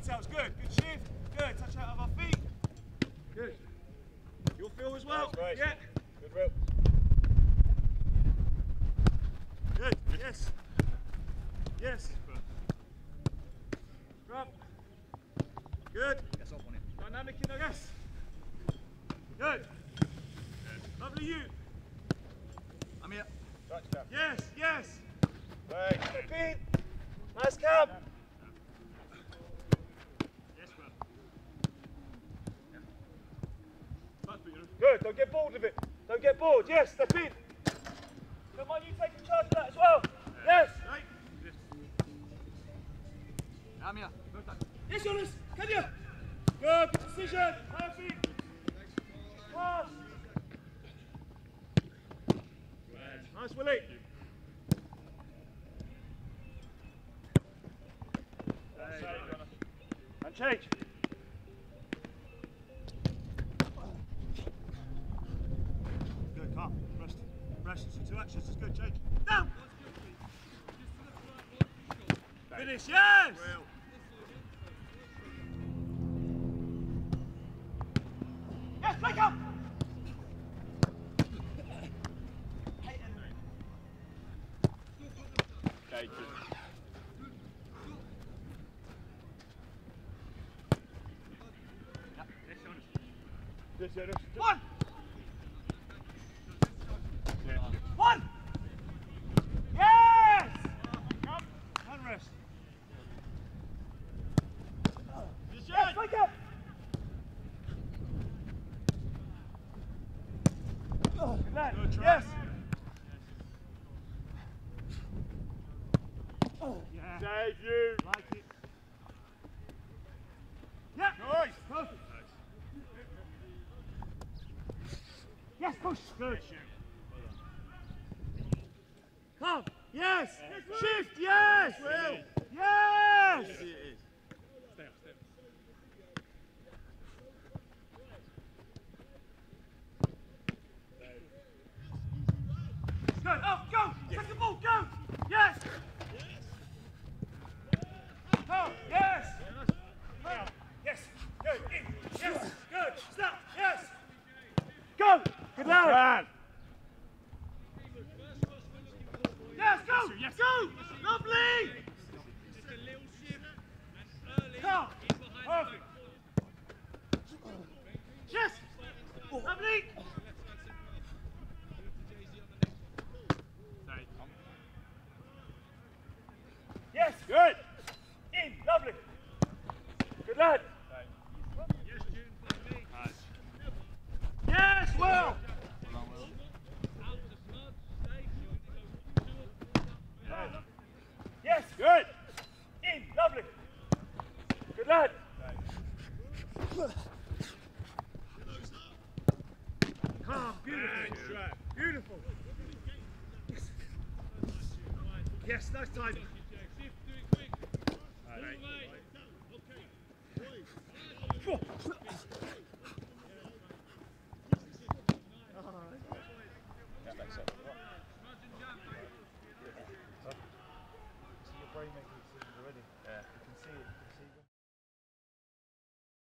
details. Good. Good shift. Good. Touch out of our feet. Good. You'll feel as well. Nice, nice. Yeah. Good rope. Good. Yes. Yes. Drop. Good. Yes, off on it. Dynamic in the yes. Good. Lovely you. I'm here. Right, Yes. Yes. Right. Step in. Nice cam. Yes, well. Good. Don't get bored of it. Don't get bored. Yes. Step in. Come on, you taking charge of that as well. Yes. I'm here. Yes, Jonas. Can you? Good. Good decision. Perfect. Pass. Nice, Willie. And change. Rest. So two actions is good. Change. Down. Finish. Yes. Yes, break up. Okay, good. Yes, Jonas. One! One. Yes. Come. And rest. Yes, wake up. Yes. Yeah. Save you. Like it. Yeah. Nice. Perfect. Yes, push. Good. Come. Yes. Shift. Yes. Will. Yes. it is. Go. Oh, go. Second ball. Go. Yes. Go. Yes. Go. Yes. Good. In. Yes. Good. Stop. Yes. Go. Good lad. Man. Yes. Go. Yes. Go. Lovely. Come. Perfect. Yes. Lovely. Yes. Good. In. Lovely. Good lad. Calm, beautiful. Beautiful. Yes, nice time. Right. That